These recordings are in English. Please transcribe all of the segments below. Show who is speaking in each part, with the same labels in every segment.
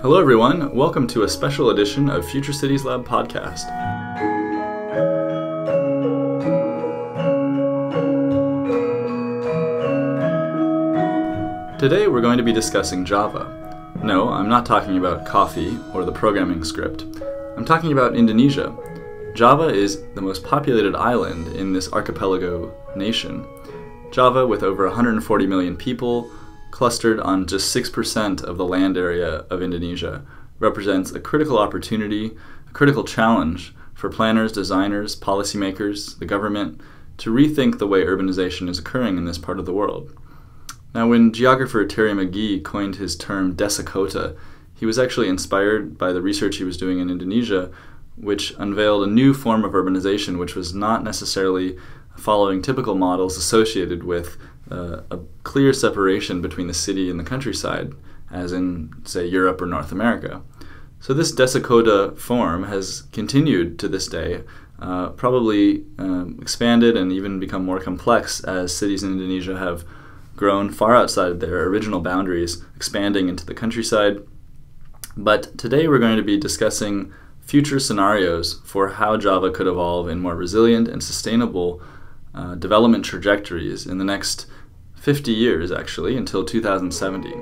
Speaker 1: Hello, everyone. Welcome to a special edition of Future Cities Lab podcast. Today, we're going to be discussing Java. No, I'm not talking about coffee or the programming script. I'm talking about Indonesia. Java is the most populated island in this archipelago nation. Java, with over 140 million people, clustered on just 6% of the land area of Indonesia, represents a critical opportunity, a critical challenge for planners, designers, policymakers, the government to rethink the way urbanization is occurring in this part of the world. Now, when geographer Terry McGee coined his term desakota, he was actually inspired by the research he was doing in Indonesia, which unveiled a new form of urbanization which was not necessarily following typical models associated with uh, a clear separation between the city and the countryside, as in, say, Europe or North America. So, this desakota form has continued to this day, uh, probably um, expanded and even become more complex as cities in Indonesia have grown far outside their original boundaries, expanding into the countryside. But today we're going to be discussing future scenarios for how Java could evolve in more resilient and sustainable uh, development trajectories in the next 50 years, actually, until 2070.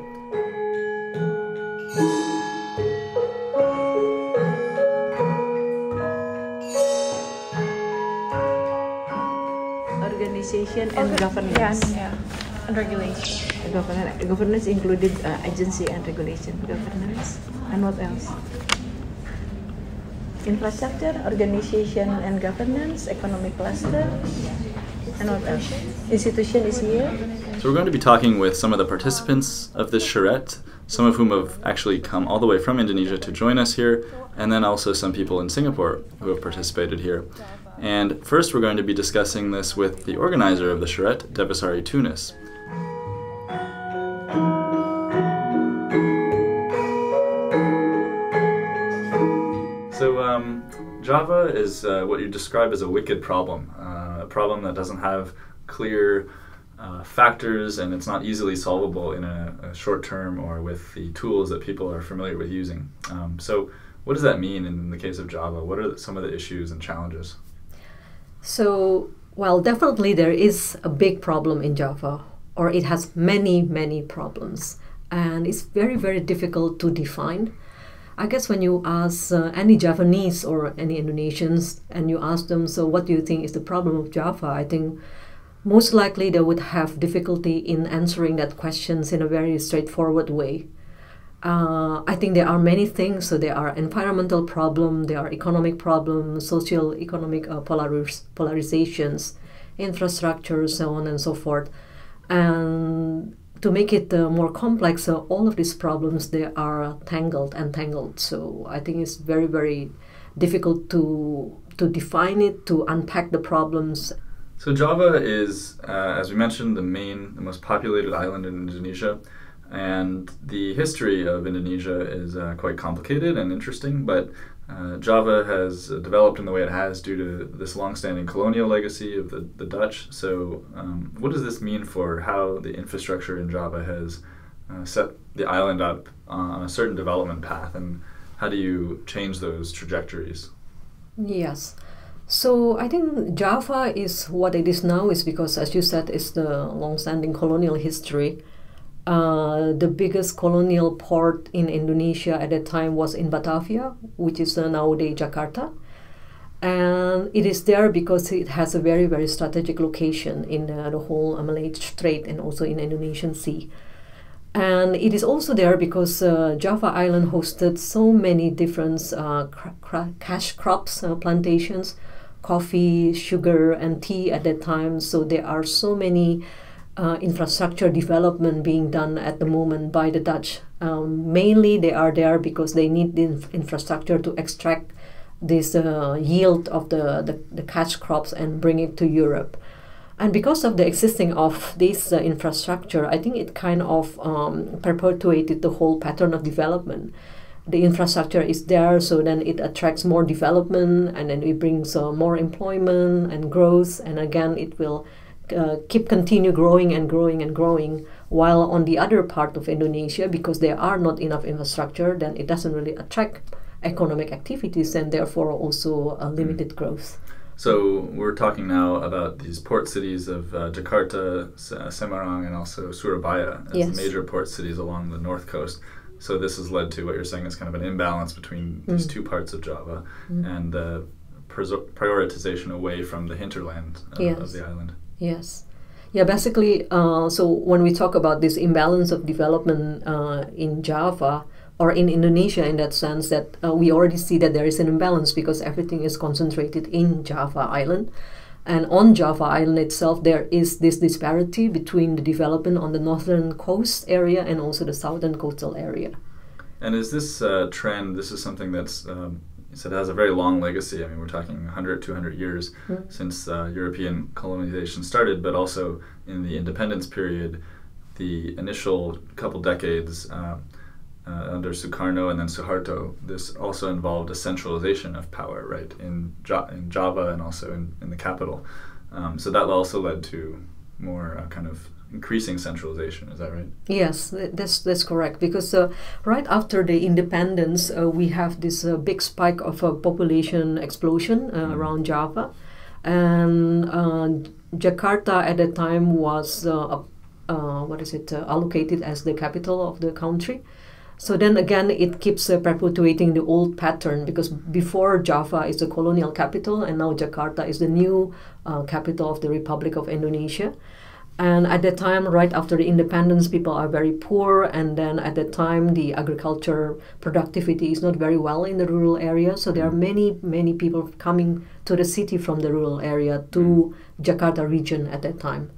Speaker 2: Organization and governance.
Speaker 3: Yeah, yeah. And regulation.
Speaker 2: Governance, governance included uh, agency and regulation. Governance. And what else? Infrastructure, organization and governance, economic cluster. Institution is here.
Speaker 1: So, we're going to be talking with some of the participants of this charrette, some of whom have actually come all the way from Indonesia to join us here, and then also some people in Singapore who have participated here. And first, we're going to be discussing this with the organizer of the charrette, Devisari Tunas. So, um, Java is uh, what you describe as a wicked problem, problem that doesn't have clear uh, factors and it's not easily solvable in a, a, short term or with the tools that people are familiar with using. Um, so, what does that mean in the case of Java? What are some of the issues and challenges?
Speaker 4: So, well, definitely there is a big problem in Java, or it has many, many problems, and it's very, very difficult to define. I guess when you ask uh, any Javanese or any Indonesians and you ask them, so what do you think is the problem of Java? I think most likely they would have difficulty in answering that questions in a very straightforward way. Uh, I think there are many things. So there are environmental problems, there are economic problems, social economic uh, polariz- polarizations, infrastructure, so on and so forth. And to make it uh, more complex, uh, all of these problems they are tangled and tangled. So I think it's very very difficult to to define it, to unpack the problems.
Speaker 1: So Java is, uh, as we mentioned, the main, the most populated island in Indonesia, and the history of Indonesia is uh, quite complicated and interesting. But uh, Java has developed in the way it has due to this long-standing colonial legacy of the, the Dutch. So, um, what does this mean for how the infrastructure in Java has uh, set the island up on a certain development path, and how do you change those trajectories?
Speaker 4: Yes. So I think Java is what it is now is because, as you said, it's the long-standing colonial history. Uh, the biggest colonial port in Indonesia at that time was in Batavia, which is uh, nowadays Jakarta. And it is there because it has a very, very strategic location in uh, the whole Malay Strait and also in Indonesian Sea. And it is also there because uh, Java Island hosted so many different uh, cr- cash crops, uh, plantations, coffee, sugar, and tea at that time. So there are so many uh, infrastructure development being done at the moment by the Dutch. Um, mainly, they are there because they need the inf- infrastructure to extract this uh, yield of the, the, the cash crops and bring it to Europe. And because of the existing of this uh, infrastructure, I think it kind of um, perpetuated the whole pattern of development. The infrastructure is there, so then it attracts more development, and then it brings uh, more employment and growth, and again, it will uh, keep continue growing and growing and growing while on the other part of indonesia because there are not enough infrastructure then it doesn't really attract economic activities and therefore also a limited growth
Speaker 1: So we're talking now about these port cities of uh, Jakarta, S- uh, Semarang, and also Surabaya as
Speaker 4: Yes.
Speaker 1: major port cities along the north coast. So this has led to what you're saying is kind of an imbalance between these
Speaker 4: Mm.
Speaker 1: two parts of Java and uh, prioritization away from the hinterland uh,
Speaker 4: Yes.
Speaker 1: of the island.
Speaker 4: Yes. Yeah, basically, uh, so when we talk about this imbalance of development uh, in Java or in Indonesia, in that sense, that uh, we already see that there is an imbalance because everything is concentrated in Java Island. And on Java Island itself, there is this disparity between the development on the northern coast area and also the southern coastal area.
Speaker 1: And is this uh, trend, this is something that's, um, you said has a very long legacy. I mean, we're talking 100, 200 years since uh, European colonization started, but also in the independence period, the initial couple decades uh, uh, under Sukarno and then Suharto, this also involved a centralization of power, right, in, ja- in Java and also in, in the capital. Um, so that also led to more uh, kind of increasing centralization, is that right?
Speaker 4: Yes, th- that's that's correct. Because uh, right after the independence, uh, we have this uh, big spike of uh, population explosion uh, around Java, and uh, Jakarta at that time was uh, uh, what is it uh, allocated as the capital of the country. So then again, it keeps uh, perpetuating the old pattern because before Java is the colonial capital, and now Jakarta is the new uh, capital of the Republic of Indonesia. And at that time, right after the independence, people are very poor. And then at that time, the agriculture productivity is not very well in the rural area. So there are mm. many, many people coming to the city from the rural area to mm. Jakarta region at that time.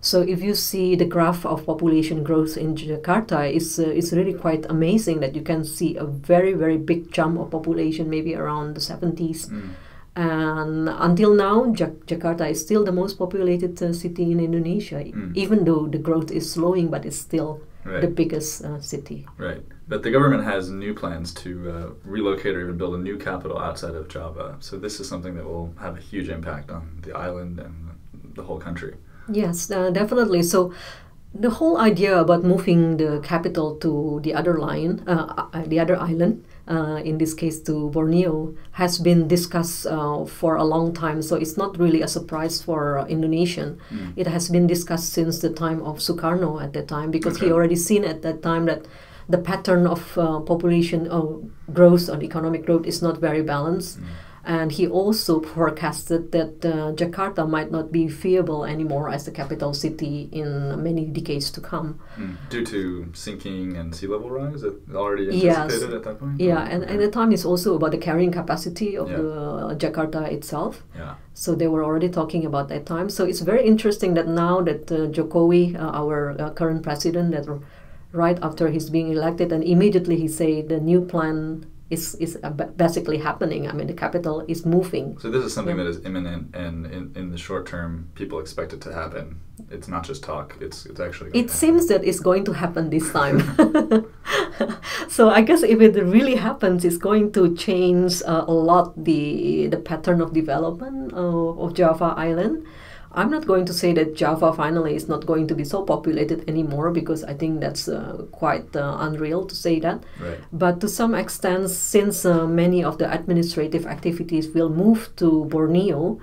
Speaker 4: So if you see the graph of population growth in Jakarta, it's, uh, it's really quite amazing that you can see a very, very big jump of population, maybe around the 70s. And until now, Jak- Jakarta is still the most populated uh, city in Indonesia,
Speaker 1: Mm.
Speaker 4: even though the growth is slowing, but it's still
Speaker 1: Right.
Speaker 4: the biggest uh, city.
Speaker 1: Right. But the government has new plans to uh, relocate or even build a new capital outside of Java. So this is something that will have a huge impact on the island and the whole country.
Speaker 4: Yes, uh, definitely. So the whole idea about moving the capital to the other line, uh, uh, the other island, uh, in this case to Borneo, has been discussed uh, for a long time. So it's not really a surprise for Indonesian. It has been discussed since the time of Sukarno at that time because he already seen at that time that the pattern of uh, population uh, growth or economic growth is not very balanced. And he also forecasted that uh, Jakarta might not be viable anymore as the capital city in many decades to come.
Speaker 1: Mm. Due to sinking and sea level rise, it already
Speaker 4: Yes.
Speaker 1: anticipated at that point?
Speaker 4: Yeah, and at
Speaker 1: Okay.
Speaker 4: the time is also about the carrying capacity of
Speaker 1: Yeah.
Speaker 4: the uh, Jakarta itself.
Speaker 1: Yeah.
Speaker 4: So they were already talking about that time. So it's very interesting that now that uh, Jokowi, uh, our uh, current president, that r- right after he's being elected, and immediately he said the new plan is is basically happening. I mean, the capital is moving.
Speaker 1: So this is something
Speaker 4: Yeah.
Speaker 1: that is imminent, and in, in the short term, people expect it to happen. It's not just talk; it's it's actually.
Speaker 4: It seems that it's going to happen this time. so I guess if it really happens, it's going to change uh, a lot the the pattern of development uh, of Java Island. I'm not going to say that Java finally is not going to be so populated anymore because I think that's uh, quite uh, unreal to say that.
Speaker 1: Right.
Speaker 4: But to some extent, since uh, many of the administrative activities will move to Borneo,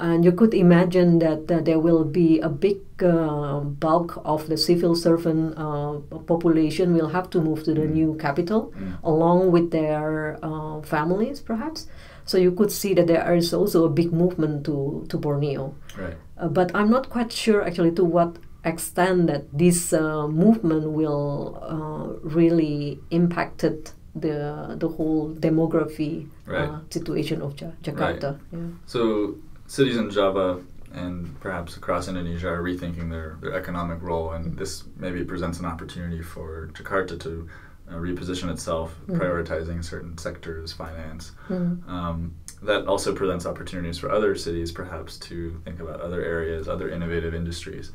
Speaker 4: and you could imagine that uh, there will be a big uh, bulk of the civil servant uh, population will have to move to the new capital along with their uh, families, perhaps. So you could see that there is also a big movement to, to Borneo.
Speaker 1: Right.
Speaker 4: Uh, but I'm not quite sure actually to what extent that this uh, movement will uh, really impacted the the whole demography
Speaker 1: Right.
Speaker 4: uh, situation of ja- Jakarta. Yeah.
Speaker 1: So cities in Java and perhaps across Indonesia are rethinking their, their economic role, and this maybe presents an opportunity for Jakarta to uh, reposition itself, prioritizing certain sectors, finance. Um, that also presents opportunities for other cities, perhaps, to think about other areas, other innovative industries.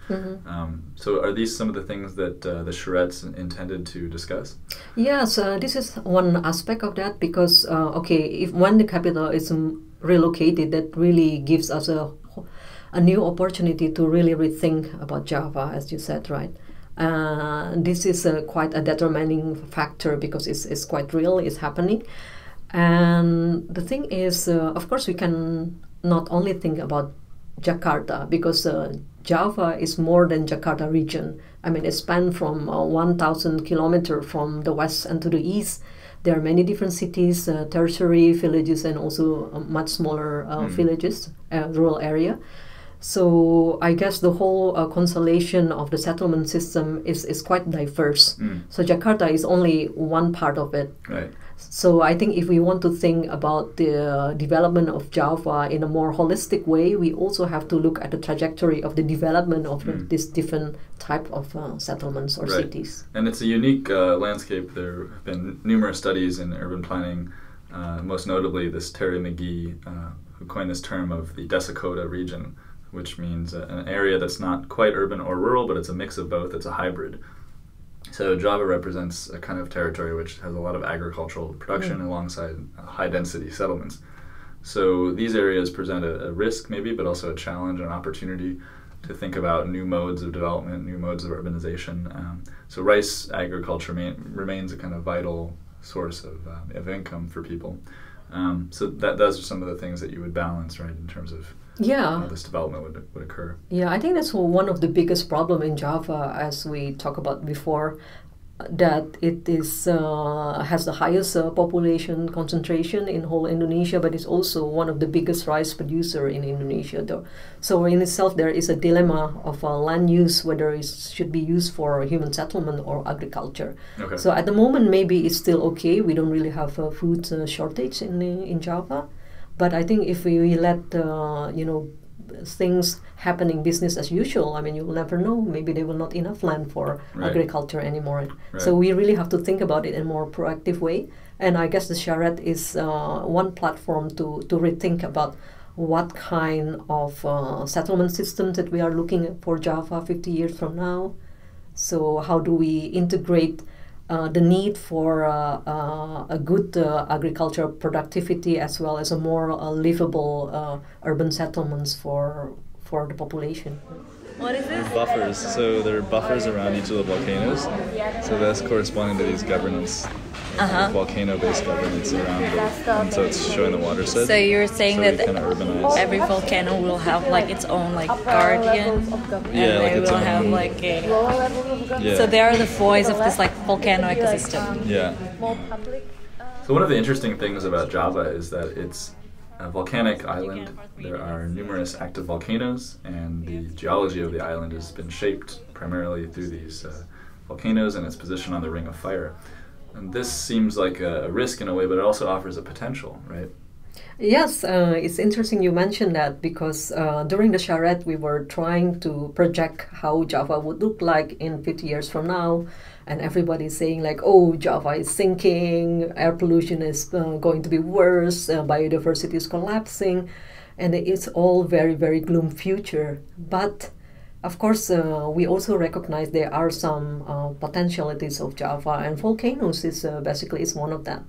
Speaker 1: Um, so, are these some of the things that uh, the charrettes intended to discuss?
Speaker 4: Yes, uh, this is one aspect of that because uh, okay, if when the capital is um, relocated, that really gives us a a new opportunity to really rethink about Java, as you said, right? Uh, this is a, quite a determining factor because it's, it's quite real, it's happening. And the thing is, uh, of course, we can not only think about Jakarta because uh, Java is more than Jakarta region. I mean, it spans from uh, 1,000 kilometer from the west and to the east. There are many different cities, uh, tertiary villages, and also uh, much smaller uh,
Speaker 1: Mm.
Speaker 4: villages, uh, rural area. So I guess the whole uh, constellation of the settlement system is, is quite diverse.
Speaker 1: Mm.
Speaker 4: So Jakarta is only one part of it.
Speaker 1: Right.
Speaker 4: So I think if we want to think about the uh, development of Java in a more holistic way, we also have to look at the trajectory of the development of
Speaker 1: Mm.
Speaker 4: these different type of uh, settlements or
Speaker 1: Right.
Speaker 4: cities.
Speaker 1: And it's a unique uh, landscape. There have been numerous studies in urban planning, uh, most notably this Terry McGee, uh, who coined this term of the Desakota region, which means uh, an area that's not quite urban or rural, but it's a mix of both. It's a hybrid. So Java represents a kind of territory which has a lot of agricultural production alongside uh, high density settlements. So these areas present a, a risk, maybe, but also a challenge, an opportunity to think about new modes of development, new modes of urbanization. Um, so rice agriculture ma- remains a kind of vital source of, um, of income for people. Um, so that those are some of the things that you would balance, right, in terms of
Speaker 4: Yeah.
Speaker 1: how this development would, would occur.
Speaker 4: Yeah, I think that's one of the biggest problem in Java, as we talked about before, that it is uh, has the highest uh, population concentration in whole Indonesia, but it's also one of the biggest rice producer in Indonesia. Though. So in itself, there is a dilemma of uh, land use, whether it should be used for human settlement or agriculture.
Speaker 1: Okay.
Speaker 4: So at the moment, maybe it's still okay. We don't really have a food uh, shortage in in Java, but I think if we let uh, you know things happening business as usual, I mean, you will never know. Maybe there will not enough land for
Speaker 1: Right.
Speaker 4: agriculture anymore.
Speaker 1: Right.
Speaker 4: So we really have to think about it in a more proactive way. And I guess the charrette is uh, one platform to to rethink about what kind of uh, settlement system that we are looking for Java 50 years from now. So how do we integrate uh, the need for uh, uh, a good uh, agricultural productivity as well as a more uh, livable uh, urban settlements for for the population?
Speaker 3: What is this?
Speaker 1: buffers. So there are buffers around each of the volcanoes. So that's corresponding to these governance,
Speaker 3: Uh-huh.
Speaker 1: volcano-based governance around both. And so it's showing the water set.
Speaker 3: So you're saying
Speaker 1: So
Speaker 3: that
Speaker 1: kind
Speaker 3: every volcano will have like its own like guardian, and
Speaker 1: Yeah, like
Speaker 3: they will have like a.
Speaker 1: Yeah.
Speaker 3: So they are the voice of this like volcano ecosystem.
Speaker 1: Yeah. So one of the interesting things about Java is that it's a volcanic island. There are numerous active volcanoes, and the geology of the island has been shaped primarily through these uh, volcanoes and its position on the Ring of Fire. And this seems like a, risk in a way, but it also offers a potential, right?
Speaker 4: Yes, uh, it's interesting you mentioned that because uh, during the charrette we were trying to project how Java would look like in 50 years from now, and everybody's saying like, "Oh, Java is sinking, air pollution is uh, going to be worse, uh, biodiversity is collapsing," and it's all very very gloom future. But of course, uh, we also recognize there are some uh, potentialities of Java, and volcanoes is uh, basically is one of that.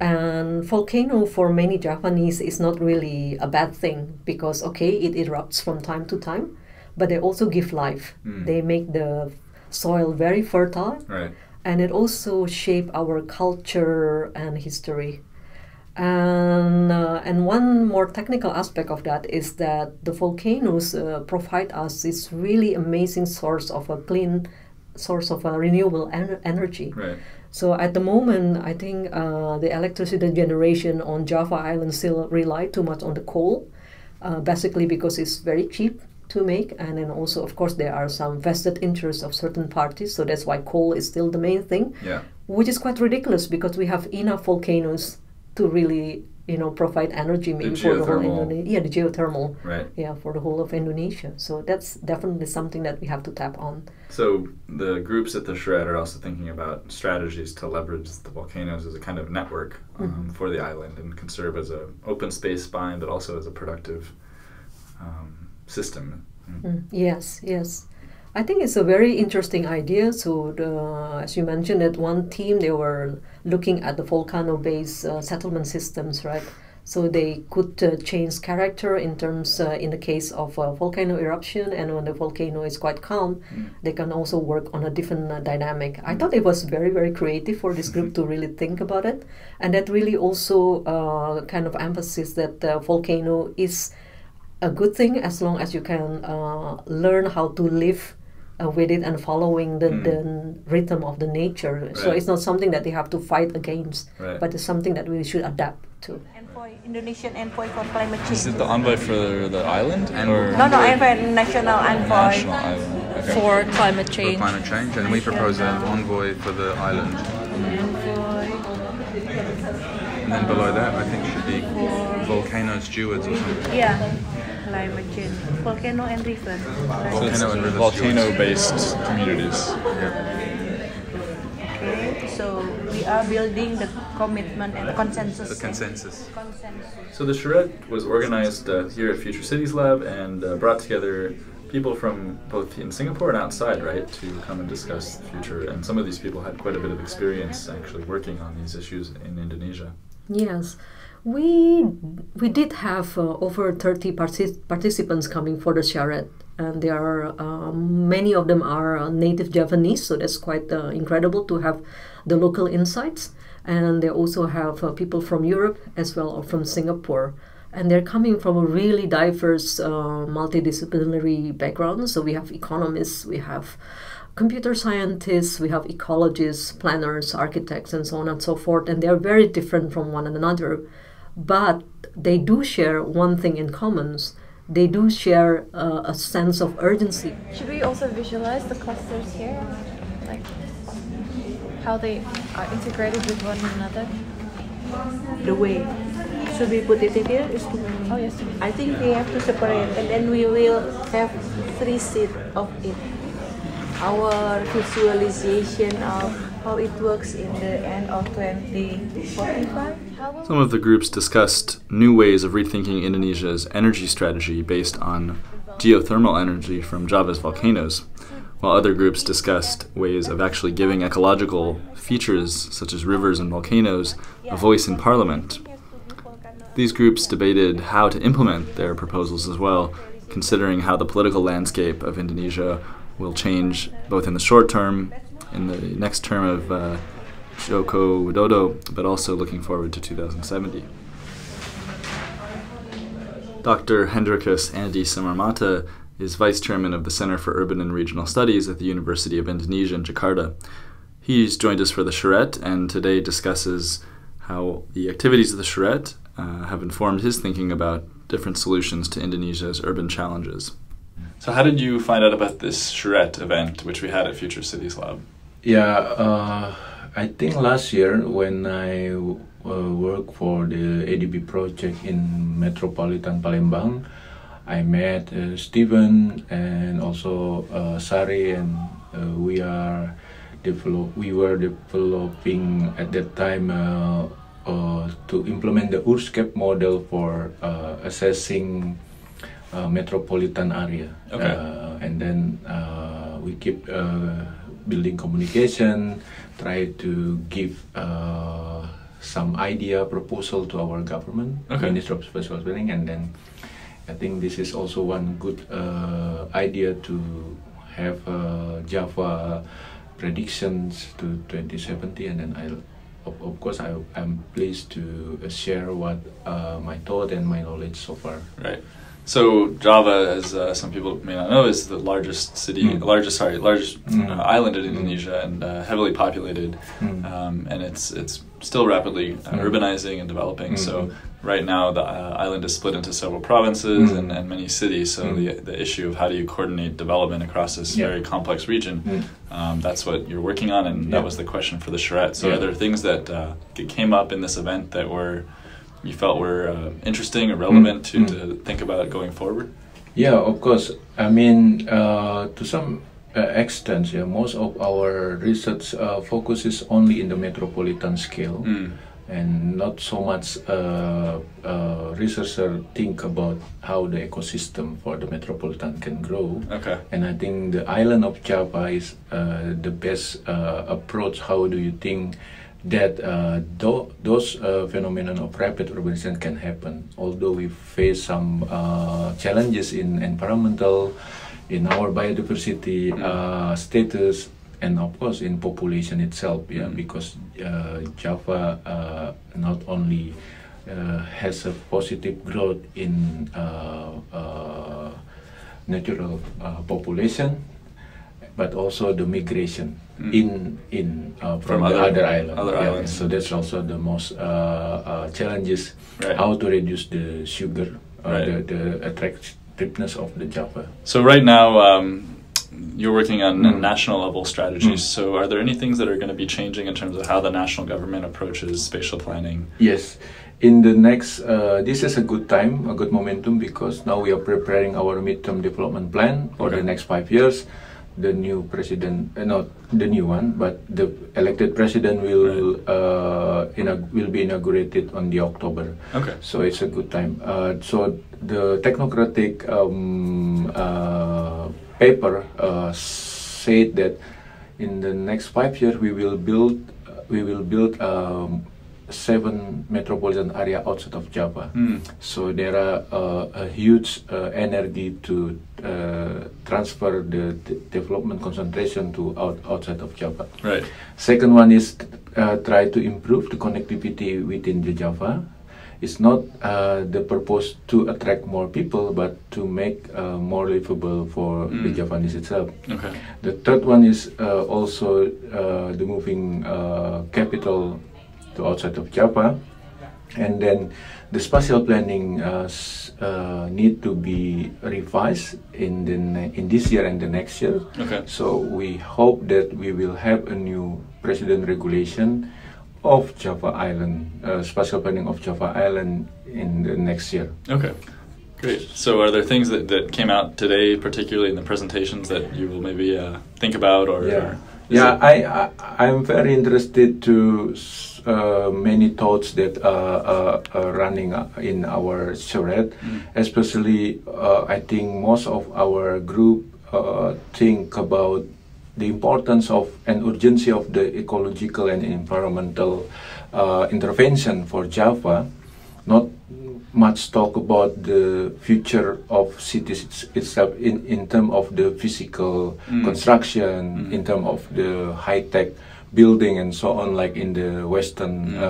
Speaker 4: And volcano for many Javanese is not really a bad thing because okay, it erupts from time to time, but they also give life.
Speaker 1: Mm.
Speaker 4: They make the soil very fertile,
Speaker 1: Right.
Speaker 4: and it also shape our culture and history. And uh, and one more technical aspect of that is that the volcanoes uh, provide us this really amazing source of a clean source of a renewable en- energy.
Speaker 1: Right.
Speaker 4: So at the moment, I think uh, the electricity generation on Java Island still rely too much on the coal, uh, basically because it's very cheap to make, and then also, of course, there are some vested interests of certain parties. So that's why coal is still the main thing,
Speaker 1: Yeah.
Speaker 4: which is quite ridiculous because we have enough volcanoes to really, you know, provide energy maybe for the whole. Indonesia. Yeah, the geothermal.
Speaker 1: Right.
Speaker 4: Yeah, for the whole of Indonesia. So that's definitely something that we have to tap on.
Speaker 1: So the groups at the charrette are also thinking about strategies to leverage the volcanoes as a kind of network um, for the island and can serve as an open space spine, but also as a productive um, system. Mm.
Speaker 4: Mm, yes, yes. I think it's a very interesting idea. So, the, as you mentioned, that one team they were looking at the volcano-based uh, settlement systems, right? So they could uh, change character in terms, uh, in the case of a volcano eruption, and when the volcano is quite calm,
Speaker 1: Mm.
Speaker 4: they can also work on a different uh, dynamic. I thought it was very, very creative for this group to really think about it, and that really also uh, kind of emphasis that the volcano is a good thing as long as you can uh, learn how to live uh, with it and following the,
Speaker 1: Mm.
Speaker 4: the rhythm of the nature. So it's not something that they have to fight against,
Speaker 1: Right.
Speaker 4: but it's something that we should adapt to.
Speaker 2: Envoy, Indonesian envoy for climate change.
Speaker 5: Is it the envoy for the island? Or
Speaker 2: no, no, envoy, national envoy.
Speaker 5: national island? Okay.
Speaker 3: For climate
Speaker 6: for
Speaker 3: change.
Speaker 6: climate change, and we propose an envoy for the island. And then below that, I think should be volcano stewards or something.
Speaker 2: Yeah, climate change. Volcano and river.
Speaker 5: So it's
Speaker 6: Volcano and river
Speaker 5: volcano-based communities.
Speaker 2: Okay, so we are building the commitment and consensus.
Speaker 6: The consensus.
Speaker 2: Consensus.
Speaker 1: So the charrette was organized uh, here at Future Cities Lab and uh, brought together people from both in Singapore and outside, right, to come and discuss the future. And some of these people had quite a bit of experience actually working on these issues in Indonesia.
Speaker 4: Yes, we we did have uh, over thirty partic- participants coming for the charrette, and there are um, many of them are uh, native Javanese, so that's quite uh, incredible to have the local insights. And they also have uh, people from Europe as well or from Singapore, and they're coming from a really diverse, uh, multidisciplinary background. So we have economists, we have computer scientists, we have ecologists, planners, architects, and so on and so forth, and they are very different from one another. But they do share one thing in common. They do share uh, a sense of urgency.
Speaker 7: Should we also visualize the clusters here? Like how they are integrated with one another?
Speaker 2: The way. Should we put it in here? Is.
Speaker 7: Oh, yes.
Speaker 2: I think we have to separate, and then we will have three seats of it. Our visualization of how it works in the end of 2045.
Speaker 1: Some of the groups discussed new ways of rethinking Indonesia's energy strategy based on geothermal energy from Java's volcanoes, while other groups discussed ways of actually giving ecological features, such as rivers and volcanoes, a voice in parliament. These groups debated how to implement their proposals as well, considering how the political landscape of Indonesia will change both in the short term, in the next term of uh, Joko Widodo, but also looking forward to 2070. Dr. Hendricus Andy Simarmata is vice chairman of the Center for Urban and Regional Studies at the University of Indonesia in Jakarta. He's joined us for the charrette and today discusses how the activities of the charrette uh, have informed his thinking about different solutions to Indonesia's urban challenges. So, how did you find out about this charrette event, which we had at Future Cities Lab?
Speaker 8: Yeah, uh, I think last year when I uh, worked for the ADB project in Metropolitan Palembang, I met uh, Steven and also uh, Sari, and uh, we are develop. We were developing at that time uh, uh, to implement the URSCAP model for uh, assessing uh, metropolitan area.
Speaker 1: Okay.
Speaker 8: Uh, and then uh, we keep uh, building communication, try to give uh, some idea proposal to our government,
Speaker 1: Okay.
Speaker 8: Ministry of Spatial Planning, and then I think this is also one good uh, idea to have uh, Java predictions to 2070, and then I'll. Of, of course, I, I'm pleased to uh, share what uh, my thought and my knowledge so far.
Speaker 1: Right. So Java, as uh, some people may not know, is the largest city,
Speaker 8: Mm.
Speaker 1: largest sorry, largest
Speaker 8: Mm.
Speaker 1: uh, island in Indonesia, and uh, heavily populated.
Speaker 8: Mm.
Speaker 1: Um, and it's it's still rapidly uh,
Speaker 8: Mm.
Speaker 1: urbanizing and developing. So
Speaker 8: Mm.
Speaker 1: right now the uh, island is split into several provinces
Speaker 8: Mm.
Speaker 1: and, and many cities. So the the issue of how do you coordinate development across this
Speaker 8: Yeah.
Speaker 1: very complex region, um, that's what you're working on, and that was the question for the charrette. So
Speaker 8: Yeah.
Speaker 1: are there things that uh, came up in this event that were you felt were uh, interesting or relevant to,
Speaker 8: Mm.
Speaker 1: to think about going forward?
Speaker 8: Yeah, of course. I mean, uh, to some uh, extent, yeah, most of our research uh, focuses only in the metropolitan scale,
Speaker 1: Mm.
Speaker 8: and not so much uh, uh, researcher think about how the ecosystem for the metropolitan can grow.
Speaker 1: Okay.
Speaker 8: And I think the island of Java is uh, the best uh, approach. How do you think that uh, tho- those uh, phenomenon of rapid urbanization can happen. Although we face some uh, challenges in environmental, in our biodiversity uh, status, and of course in population itself. Yeah, because uh, Java uh, not only uh, has a positive growth in uh, uh, natural uh, population, but also the migration
Speaker 1: Mm.
Speaker 8: In in uh, from,
Speaker 1: From other-
Speaker 8: other island.
Speaker 1: other
Speaker 8: Yeah,
Speaker 1: islands.
Speaker 8: So that's also the most uh, uh, challenges
Speaker 1: Right.
Speaker 8: how to reduce the sugar, uh,
Speaker 1: Right.
Speaker 8: the, the attractiveness of the Java.
Speaker 1: So right now, um, you're working on
Speaker 8: Mm.
Speaker 1: national level strategies.
Speaker 8: Mm.
Speaker 1: So are there any things that are going to be changing in terms of how the national government approaches spatial planning?
Speaker 8: Yes. In the next, uh, this is a good time, a good momentum because now we are preparing our midterm development plan for
Speaker 1: Okay.
Speaker 8: the next five years. The new president, uh, not the new one, but the elected president will uh, inau- will be inaugurated on the October.
Speaker 1: Okay.
Speaker 8: So it's a good time. Uh, so the technocratic um, uh, paper uh, said that in the next five years we will build we will build um, seven metropolitan area outside of Java.
Speaker 1: Hmm.
Speaker 8: So there are uh, a huge uh, energy to uh, transfer the d- development concentration to out, outside of Java.
Speaker 1: Right.
Speaker 8: Second one is uh, try to improve the connectivity within the Java. It's not uh, the purpose to attract more people, but to make uh, more livable for the
Speaker 1: Mm.
Speaker 8: Javanese itself.
Speaker 1: Okay.
Speaker 8: The third one is uh, also uh, the moving uh, capital to outside of Java, and then the spatial planning uh, uh, need to be revised in the in this year and the next year.
Speaker 1: Okay.
Speaker 8: So we hope that we will have a new president regulation of Java Island, uh, spatial planning of Java Island in the next year.
Speaker 1: Okay. Great. So are there things that, that came out today, particularly in the presentations, that you will maybe uh, think about or?
Speaker 8: yeah
Speaker 1: or
Speaker 8: yeah I, I i'm very interested to uh, many thoughts that are uh, running uh, in our charrette
Speaker 1: Mm.
Speaker 8: especially uh, i think most of our group uh, think about the importance of and urgency of the ecological and environmental uh, intervention for java not much talk about the future of cities itself in, in terms of the physical
Speaker 1: Mm.
Speaker 8: construction,
Speaker 1: Mm.
Speaker 8: in terms of the high tech building and so on, like in the Western
Speaker 1: Mm.
Speaker 8: uh,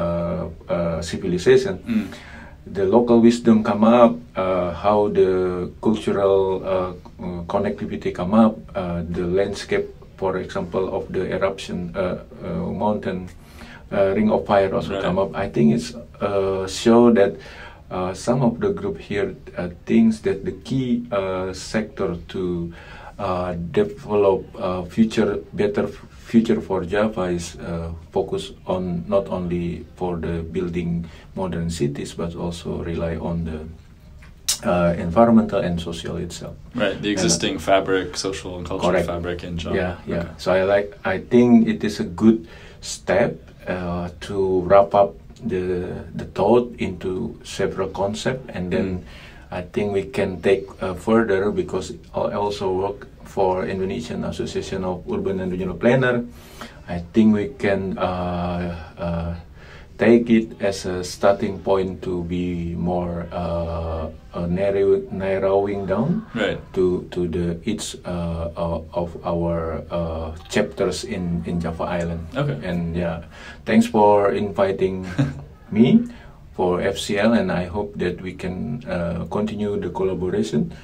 Speaker 8: uh, uh, civilization.
Speaker 1: Mm.
Speaker 8: The local wisdom come up, uh, how the cultural connectivity come up, uh, the landscape, for example, of the eruption mountain uh, ring of fire also
Speaker 1: Right.
Speaker 8: come up. I think it's uh, show that uh, some of the group here uh, thinks that the key uh, sector to develop uh, future better future for Java is uh, focus on not only for the building modern cities but also rely on the uh, environmental and social itself.
Speaker 1: Right. The
Speaker 8: uh,
Speaker 1: existing fabric, social and cultural
Speaker 8: Correct.
Speaker 1: fabric in Java.
Speaker 8: Yeah, yeah.
Speaker 1: Okay.
Speaker 8: So I like. I think it is a good step uh, to wrap up the the thought into several concepts, and then
Speaker 1: Mm.
Speaker 8: I think we can take uh, further because I also work for Indonesian Association of Urban and Regional Planner. I think we can uh, uh, take it as a starting point to be more uh, uh, narrow, narrowing down
Speaker 1: Right.
Speaker 8: to to the each uh, uh, of our uh, chapters in in Java Island.
Speaker 1: Okay.
Speaker 8: And yeah, thanks for inviting me for FCL, and I hope that we can uh, continue the collaboration.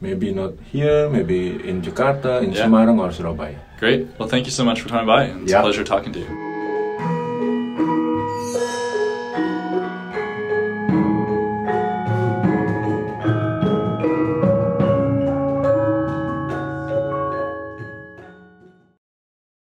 Speaker 8: Maybe not here, maybe in Jakarta, in
Speaker 1: Yeah.
Speaker 8: Semarang, or Surabaya.
Speaker 1: Great. Well, thank you so much for coming by. It's
Speaker 8: Yeah.
Speaker 1: a pleasure talking to you.